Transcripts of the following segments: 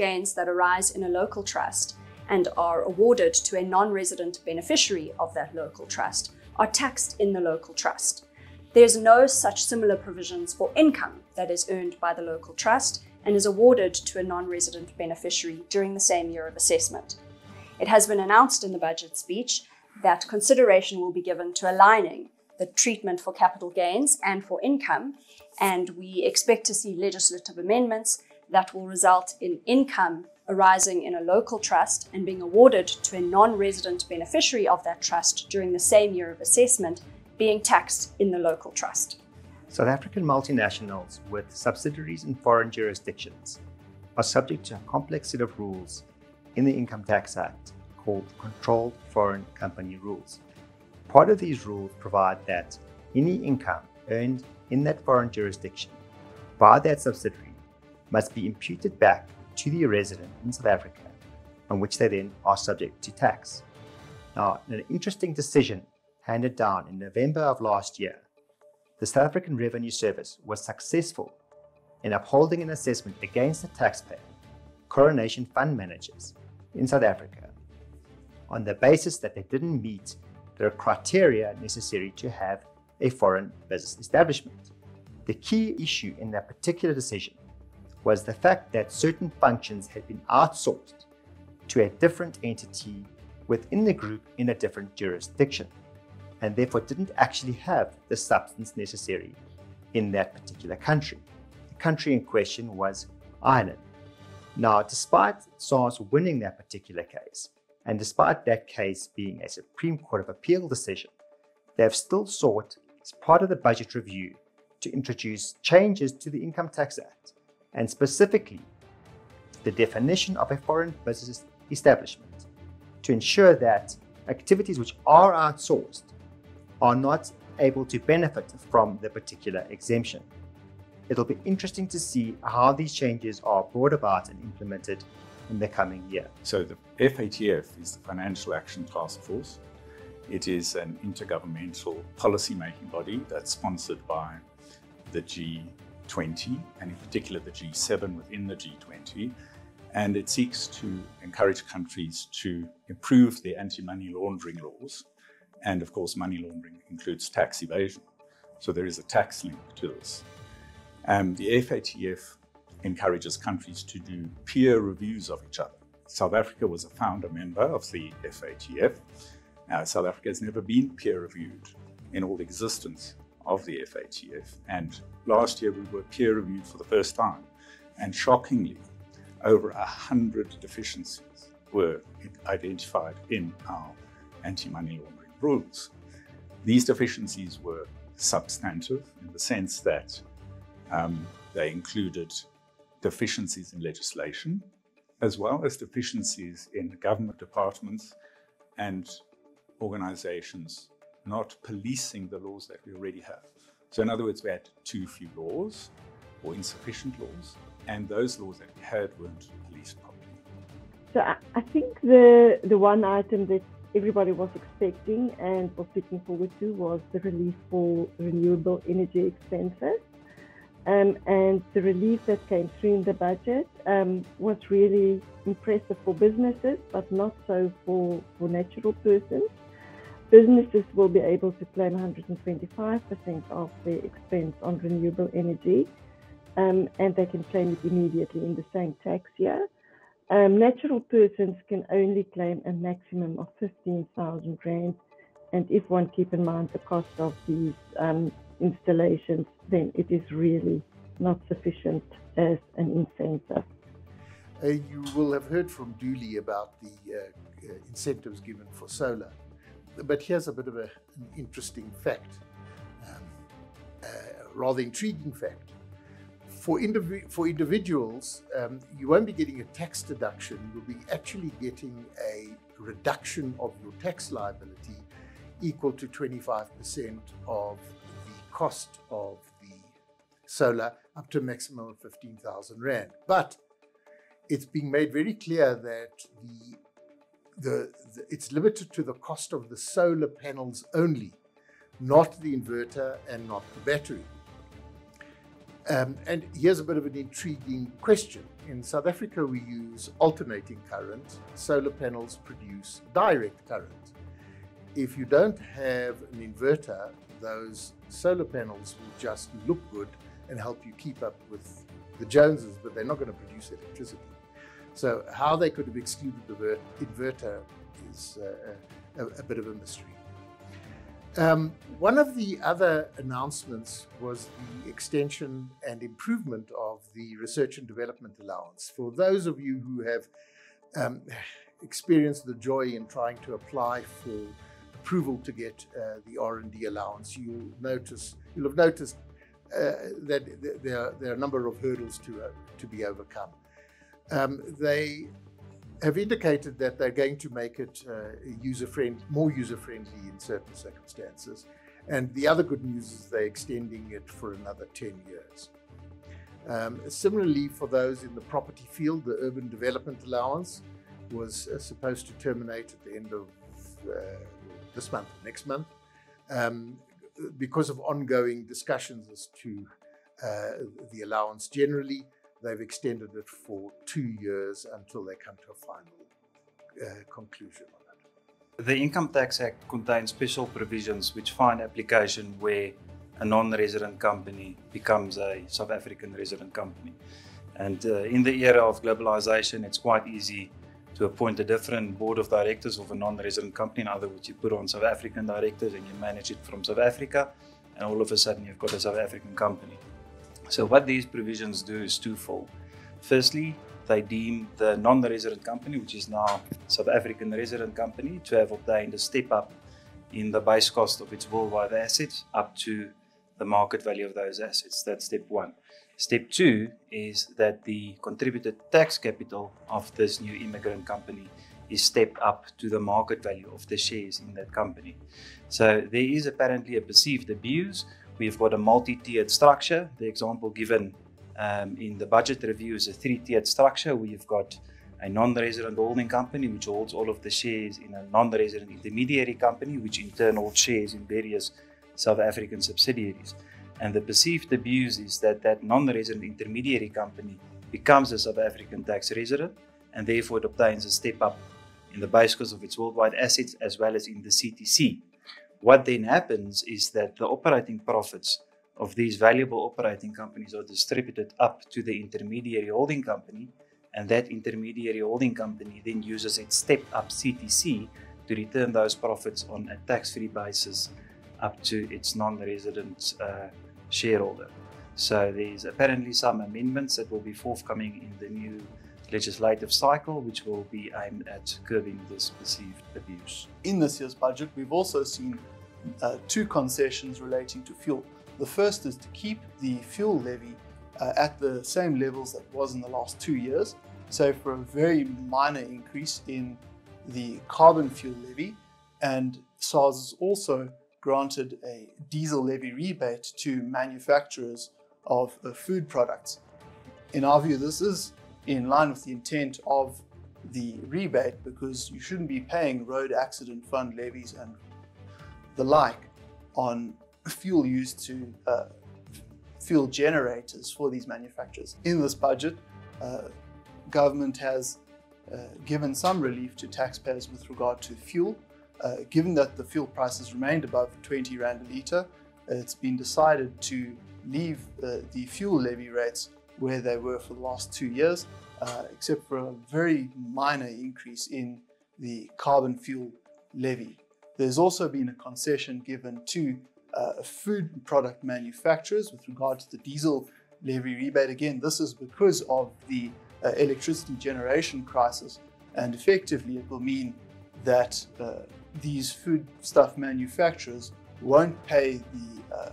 gains that arise in a local trust and are awarded to a non resident beneficiary of that local trust are taxed in the local trust. There's no such similar provisions for income that is earned by the local trust and is awarded to a non resident beneficiary during the same year of assessment. It has been announced in the budget speech that consideration will be given to aligning the treatment for capital gains and for income, and we expect to see legislative amendments that will result in income arising in a local trust and being awarded to a non resident beneficiary of that trust during the same year of assessment being taxed in the local trust. South African multinationals with subsidiaries in foreign jurisdictions are subject to a complex set of rules in the Income Tax Act called Controlled Foreign Company Rules. Part of these rules provide that any income earned in that foreign jurisdiction by that subsidiary must be imputed back to the resident in South Africa, on which they then are subject to tax. Now, an interesting decision handed down in November of last year the South African Revenue Service was successful in upholding an assessment against the taxpayer, Coronation Fund managers in South Africa, on the basis that they didn't meet the criteria necessary to have a foreign business establishment. The key issue in that particular decision was the fact that certain functions had been outsourced to a different entity within the group in a different jurisdiction and therefore didn't actually have the substance necessary in that particular country. The country in question was Ireland. Now, despite SARS winning that particular case, and despite that case being a Supreme Court of Appeal decision, they have still sought, as part of the budget review, to introduce changes to the Income Tax Act, and specifically the definition of a foreign business establishment, to ensure that activities which are outsourced are not able to benefit from the particular exemption. It'll be interesting to see how these changes are brought about and implemented in the coming year. So, the FATF is the Financial Action Task Force. It is an intergovernmental policy making body that's sponsored by the G20 and, in particular, the G7 within the G20. And it seeks to encourage countries to improve their anti money laundering laws and of course, money laundering includes tax evasion. So there is a tax link to this. Um, the FATF encourages countries to do peer reviews of each other. South Africa was a founder member of the FATF. Uh, South Africa has never been peer reviewed in all existence of the FATF. And last year we were peer reviewed for the first time. And shockingly, over a hundred deficiencies were identified in our anti-money laundering rules. These deficiencies were substantive in the sense that um, they included deficiencies in legislation, as well as deficiencies in government departments and organizations not policing the laws that we already have. So, in other words, we had too few laws or insufficient laws, and those laws that we had weren't policed properly. So, I think the the one item that everybody was expecting and was looking forward to was the relief for renewable energy expenses. Um, and the relief that came through in the budget um, was really impressive for businesses, but not so for, for natural persons. Businesses will be able to claim 125% of their expense on renewable energy, um, and they can claim it immediately in the same tax year. Um, natural persons can only claim a maximum of 15,000 Rand. And if one keep in mind the cost of these um, installations, then it is really not sufficient as an incentive. Uh, you will have heard from Dooley about the uh, uh, incentives given for solar. But here's a bit of a, an interesting fact, um, a rather intriguing fact for, for individuals, um, you won't be getting a tax deduction. You'll be actually getting a reduction of your tax liability equal to 25% of the cost of the solar up to a maximum of 15,000 Rand. But it's being made very clear that the, the, the, it's limited to the cost of the solar panels only, not the inverter and not the battery. Um, and here's a bit of an intriguing question. In South Africa, we use alternating current. Solar panels produce direct current. If you don't have an inverter, those solar panels will just look good and help you keep up with the Joneses, but they're not going to produce electricity. So, how they could have excluded the word inverter is uh, a, a, bit of a mystery. Um, one of the other announcements was the extension and improvement of the research and development allowance. For those of you who have um, experienced the joy in trying to apply for approval to get uh, the R&D allowance, you'll notice you'll have noticed uh, that there are, there are, a number of hurdles to uh, to be overcome. Um, they have indicated that they're going to make it uh, user friend, more user friendly in certain circumstances. And the other good news is they're extending it for another 10 years. Um, similarly, for those in the property field, the urban development allowance was uh, supposed to terminate at the end of uh, this month, next month, um, because of ongoing discussions as to uh, the allowance generally. They've extended it for two years until they come to a final uh, conclusion on it. The Income Tax Act contains special provisions which find application where a non-resident company becomes a South African resident company. And uh, in the era of globalization, it's quite easy to appoint a different board of directors of a non-resident company. In other words, you put on South African directors and you manage it from South Africa, and all of a sudden you've got a South African company. So what these provisions do is twofold. Firstly, they deem the non-resident company, which is now South African resident company, to have obtained a step up in the base cost of its worldwide assets up to the market value of those assets. That's step one. Step two is that the contributed tax capital of this new immigrant company is stepped up to the market value of the shares in that company. So there is apparently a perceived abuse We've got a multi-tiered structure. The example given um, in the budget review is a three-tiered structure. We've got a non-resident holding company which holds all of the shares in a non-resident intermediary company which in turn holds shares in various South African subsidiaries. And the perceived abuse is that that non-resident intermediary company becomes a South African tax resident and therefore it obtains a step up in the base cost of its worldwide assets as well as in the CTC. What then happens is that the operating profits of these valuable operating companies are distributed up to the intermediary holding company, and that intermediary holding company then uses its step up CTC to return those profits on a tax free basis up to its non resident uh, shareholder. So there's apparently some amendments that will be forthcoming in the new legislative cycle, which will be aimed at curbing this perceived abuse. In this year's budget, we've also seen uh, two concessions relating to fuel. The first is to keep the fuel levy uh, at the same levels that was in the last two years. So for a very minor increase in the carbon fuel levy, and SARS has also granted a diesel levy rebate to manufacturers of food products. In our view, this is in line with the intent of the rebate because you shouldn't be paying road accident fund levies and the like on fuel used to uh, fuel generators for these manufacturers. In this budget, uh, government has uh, given some relief to taxpayers with regard to fuel. Uh, given that the fuel prices remained above 20 rand a litre, it's been decided to leave uh, the fuel levy rates where they were for the last two years, uh, except for a very minor increase in the carbon fuel levy. There's also been a concession given to uh, food product manufacturers with regard to the diesel levy rebate. Again, this is because of the uh, electricity generation crisis, and effectively it will mean that uh, these foodstuff manufacturers won't pay the uh,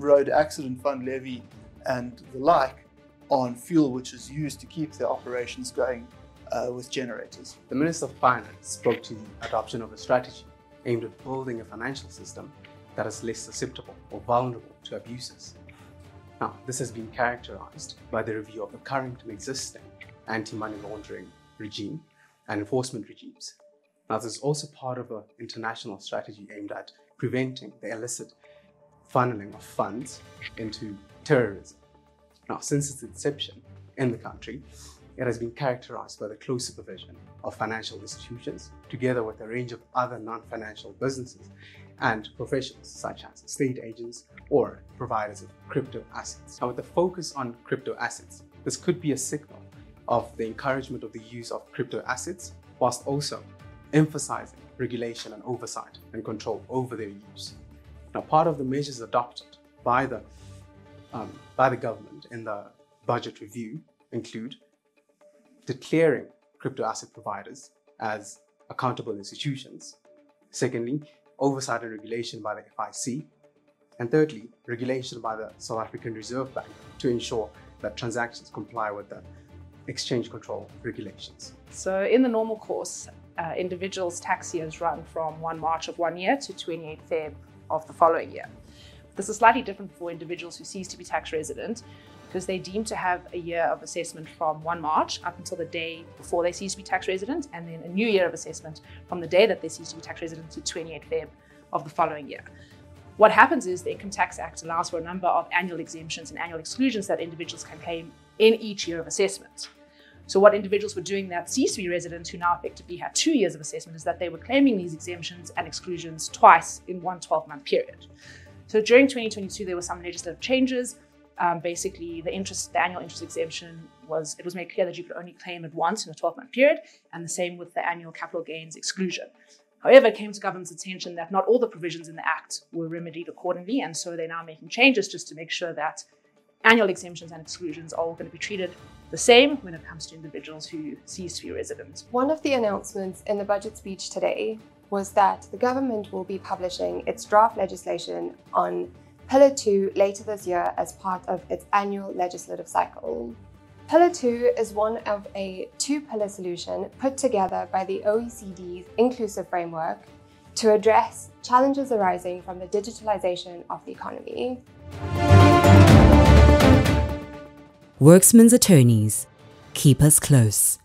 road accident fund levy and the like on fuel which is used to keep their operations going uh, with generators. The Minister of Finance spoke to the adoption of a strategy aimed at building a financial system that is less susceptible or vulnerable to abuses. Now, this has been characterized by the review of the current existing anti-money laundering regime and enforcement regimes. Now, this is also part of an international strategy aimed at preventing the illicit funneling of funds into terrorism. Now, since its inception in the country, it has been characterized by the close supervision of financial institutions, together with a range of other non financial businesses and professions, such as state agents or providers of crypto assets. Now, with the focus on crypto assets, this could be a signal of the encouragement of the use of crypto assets, whilst also emphasizing regulation and oversight and control over their use. Now, part of the measures adopted by the, um, by the government in the budget review include declaring crypto asset providers as accountable institutions. Secondly, oversight and regulation by the FIC. And thirdly, regulation by the South African Reserve Bank to ensure that transactions comply with the exchange control regulations. So, in the normal course, uh, individuals' tax years run from 1 March of one year to 28 Feb of the following year. This is slightly different for individuals who cease to be tax resident because they deem to have a year of assessment from 1 March up until the day before they cease to be tax resident, and then a new year of assessment from the day that they cease to be tax resident to 28 Feb of the following year. What happens is the Income Tax Act allows for a number of annual exemptions and annual exclusions that individuals can claim in each year of assessment. So what individuals were doing that be residents who now effectively had two years of assessment is that they were claiming these exemptions and exclusions twice in one 12-month period. So during 2022, there were some legislative changes um, basically the interest, the annual interest exemption was, it was made clear that you could only claim it once in a 12 month period, and the same with the annual capital gains exclusion. However, it came to government's attention that not all the provisions in the Act were remedied accordingly, and so they're now making changes just to make sure that annual exemptions and exclusions are all going to be treated the same when it comes to individuals who cease to be residents. One of the announcements in the budget speech today was that the government will be publishing its draft legislation on Pillar 2 later this year as part of its annual legislative cycle. Pillar 2 is one of a two pillar solution put together by the OECD's inclusive framework to address challenges arising from the digitalization of the economy. Werksmans attorneys keep us close.